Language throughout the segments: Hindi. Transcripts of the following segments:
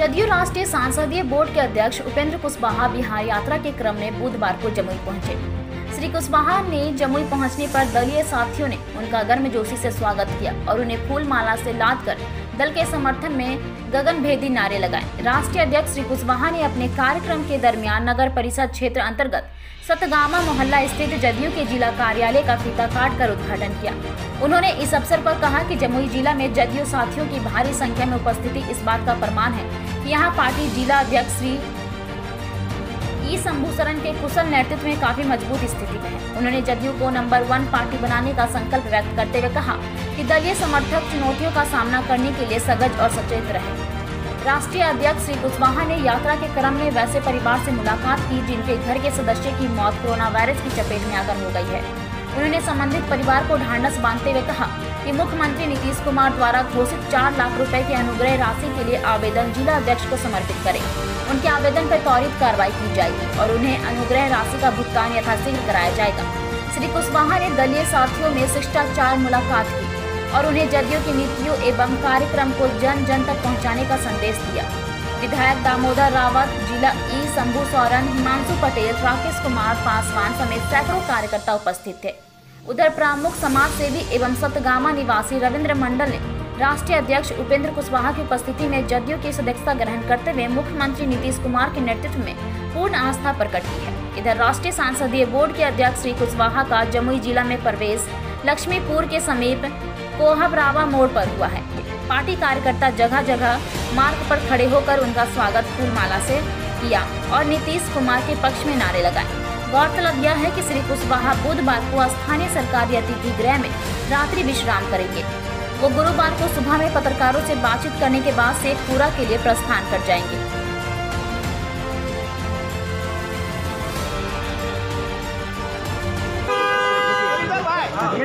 जदयू राष्ट्रीय सांसदीय बोर्ड के अध्यक्ष उपेंद्र कुशवाहा बिहार यात्रा के क्रम में बुधवार को जमुई पहुँचे। श्री कुशवाहा ने जमुई पहुँचने पर दलीय साथियों ने उनका गर्मजोशी से स्वागत किया और उन्हें फूल माला से लाद कर दल के समर्थन में गगन भेदी नारे लगाए। राष्ट्रीय अध्यक्ष श्री कुशवाहा ने अपने कार्यक्रम के दरमियान नगर परिषद क्षेत्र अंतर्गत सतगामा मोहल्ला स्थित जदयू के जिला कार्यालय का फीता काट कर उद्घाटन किया। उन्होंने इस अवसर पर कहा कि जमुई जिला में जदयू साथियों की भारी संख्या में उपस्थिति इस बात का प्रमाण है यहाँ पार्टी जिला अध्यक्ष श्री ई शंभू सरन के कुशल नेतृत्व में काफ़ी मज़बूत स्थिति में है। उन्होंने जदयू को नंबर वन पार्टी बनाने का संकल्प व्यक्त करते हुए कहा कि दलीय समर्थक चुनौतियों का सामना करने के लिए सजग और सचेत रहे। राष्ट्रीय अध्यक्ष श्री कुशवाहा ने यात्रा के क्रम में वैसे परिवार से मुलाकात की, जिनके घर के सदस्य की मौत कोरोना वायरस की चपेट में आकर हो गई है। उन्होंने संबंधित परिवार को ढांढस बांधते हुए कहा कि मुख्यमंत्री नीतीश कुमार द्वारा घोषित चार लाख रुपए की अनुग्रह राशि के लिए आवेदन जिला अध्यक्ष को समर्पित करें। उनके आवेदन पर त्वरित कार्रवाई की जाएगी और उन्हें अनुग्रह राशि का भुगतान यथाशीघ्र कराया जाएगा। श्री कुशवाहा ने दलीय साथियों में शिष्टाचार मुलाकात की और उन्हें जदयू की नीतियों एवं कार्यक्रम को जन जन तक पहुँचाने का संदेश दिया। विधायक दामोदर रावत, जिला ई शंभू सोरेन, हिमांशु पटेल, राकेश कुमार पासवान समेत सैकड़ों कार्यकर्ता उपस्थित थे। उधर प्रमुख समाज सेवी एवं सतगामा निवासी रविंद्र मंडल ने राष्ट्रीय अध्यक्ष उपेंद्र कुशवाहा की उपस्थिति में जदयू की सदस्यता ग्रहण करते हुए मुख्यमंत्री नीतीश कुमार के नेतृत्व में पूर्ण आस्था प्रकट की है। इधर राष्ट्रीय सांसदीय बोर्ड के अध्यक्ष श्री कुशवाहा का जमुई जिला में प्रवेश लक्ष्मीपुर के समीप कोहबरावा मोड़ पर हुआ है। पार्टी कार्यकर्ता जगह जगह मार्ग पर खड़े होकर उनका स्वागत फूलमाला से किया और नीतीश कुमार के पक्ष में नारे लगाए। गौरतलब यह है कि श्री कुशवाहा बुधवार को स्थानीय सरकारी अतिथि गृह में रात्रि विश्राम करेंगे। वो गुरुवार को सुबह में पत्रकारों से बातचीत करने के बाद शेखपुरा के लिए प्रस्थान कर जाएँगे।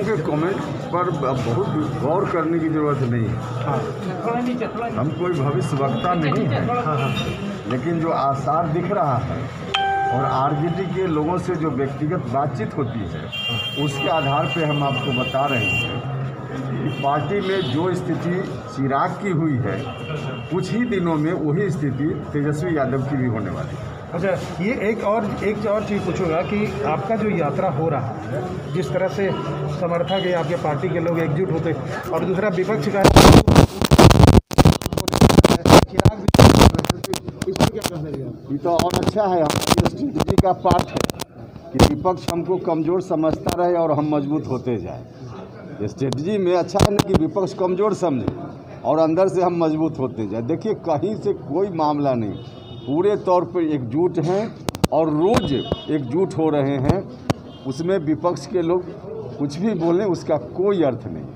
लोगों के कमेंट पर बहुत गौर करने की ज़रूरत नहीं है। हम कोई भविष्य वक्ता नहीं है, लेकिन जो आसार दिख रहा है और आरजेडी के लोगों से जो व्यक्तिगत बातचीत होती है, उसके आधार पे हम आपको बता रहे हैं कि पार्टी में जो स्थिति चिराग की हुई है, कुछ ही दिनों में वही स्थिति तेजस्वी यादव की भी होने वाली है। अच्छा ये एक और एक और चीज़ पूछूँगा कि आपका जो यात्रा हो रहा है, जिस तरह से समर्थक है आपके पार्टी के लोग एकजुट होते और दूसरा विपक्ष का है ये तो और अच्छा है स्ट्रेटजी का पार्ट है कि विपक्ष हमको कमज़ोर समझता रहे और हम मज़बूत होते जाए। स्ट्रेटजी में अच्छा है ना कि विपक्ष कमज़ोर समझे और अंदर से हम मज़बूत होते जाए। देखिए, कहीं से कोई मामला नहीं। पूरे तौर पर एकजुट हैं और रोज़ एकजुट हो रहे हैं। उसमें विपक्ष के लोग कुछ भी बोलें उसका कोई अर्थ नहीं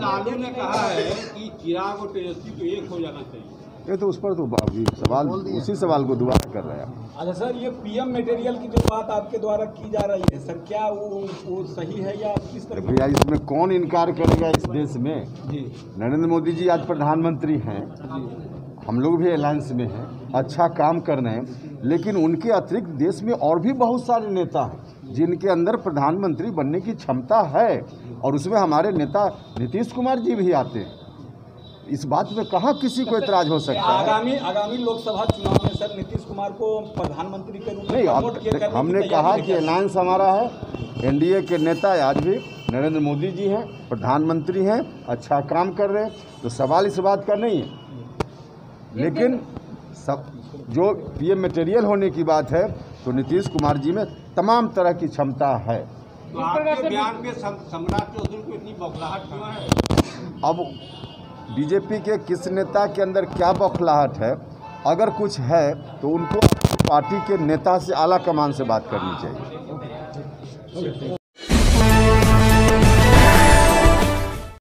लालू ने कहा है कि चिराग और तेजस्वी को एक हो जाना चाहिए। ये तो उस पर तो अभी सवाल उसी सवाल को दोबारा कर रहे हैं अच्छा सर ये पीएम मटेरियल की जो बात आपके द्वारा की जा रही है सर क्या वो वो सही है या किस तरह भैया इसमें कौन इनकार करेगा इस देश में? जी। नरेंद्र मोदी जी आज प्रधानमंत्री हैं। हम लोग भी अलायंस में हैं अच्छा काम कर रहे हैं लेकिन उनके अतिरिक्त देश में और भी बहुत सारे नेता हैं जिनके अंदर प्रधानमंत्री बनने की क्षमता है और उसमें हमारे नेता नीतीश कुमार जी भी आते हैं। इस बात में कहाँ किसी को एतराज़ हो सकता है? आगामी आगामी लोकसभा चुनाव में सर नीतीश कुमार को प्रधानमंत्री के रूप में नहीं हमने कहा कि अलायंस हमारा है एनडीए के नेता आज भी नरेंद्र मोदी जी हैं प्रधानमंत्री हैं अच्छा काम कर रहे हैं तो सवाल इस बात का नहीं है। लेकिन सब जो पीएम मटेरियल होने की बात है तो नीतीश कुमार जी में तमाम तरह की क्षमता है। तो आपके बयान पे सम्राट चौधरी को इतनी बौखलाहट क्यों है? अब बीजेपी के किस नेता के अंदर क्या बौखलाहट है? अगर कुछ है तो उनको पार्टी के नेता से आला कमान से बात करनी चाहिए।